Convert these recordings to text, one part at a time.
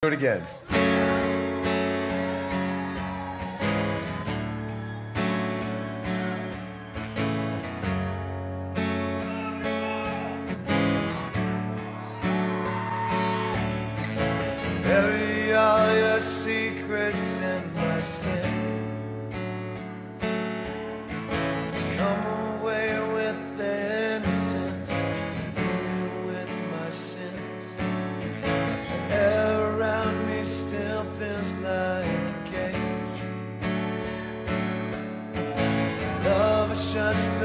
Do it again. Bury all your secrets in my skin.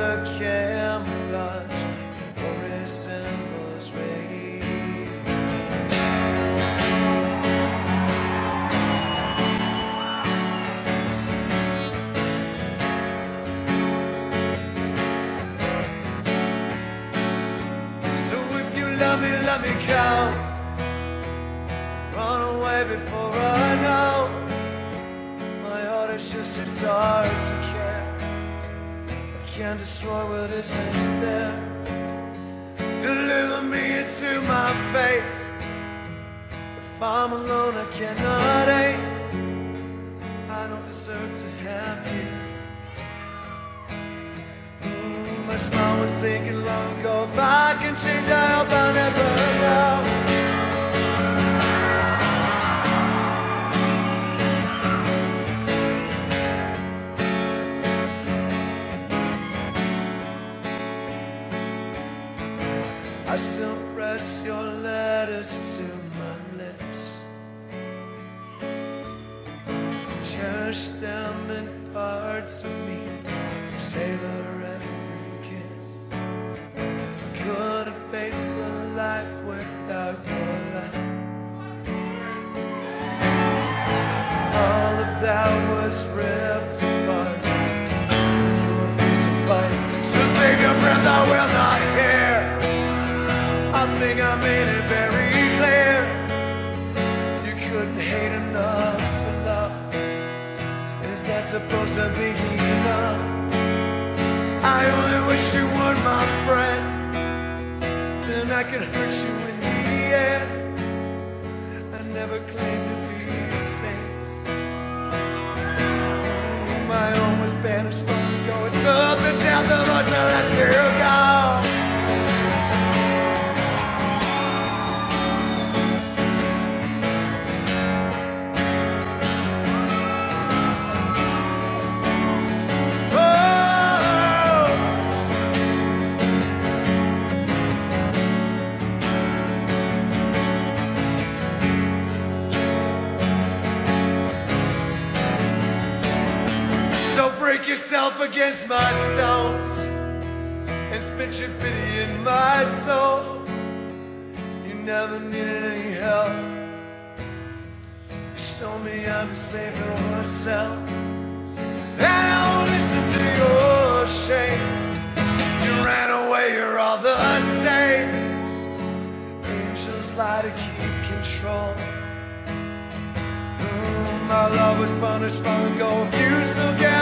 A rage. So if you love me, let me. Run away before I know. My heart is just too hard can't destroy what isn't there. Deliver me into my fate. If I'm alone, I cannot hate. I don't deserve to have you. Ooh, My smile was taken long ago. If I can change, I hope I never I still press your letters to my lips. Cherish them in parts of me. Savor every kiss. I Couldn't face a life without your light. All of that was ripped supposed to be enough? I only wish you were my friend. Then I could hurt you in the end. I never claimed to be a saint. My own was banished break yourself against my stones and spit your pity in my soul. You never needed any help. Show me how to save yourself. And I won't listen to your shame. You ran away, you're all the same. Angels lie to keep control. Mm, My love was punished long ago. You still get